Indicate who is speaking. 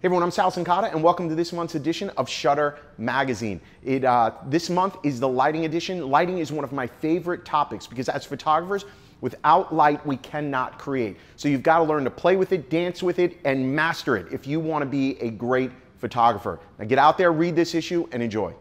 Speaker 1: Hey everyone, I'm Sal Cincotta and welcome to this month's edition of Shutter Magazine. It, uh, this month is the lighting edition. Lighting is one of my favorite topics because as photographers, without light, we cannot create. So you've got to learn to play with it, dance with it, and master it if you want to be a great photographer. Now get out there, read this issue, and enjoy.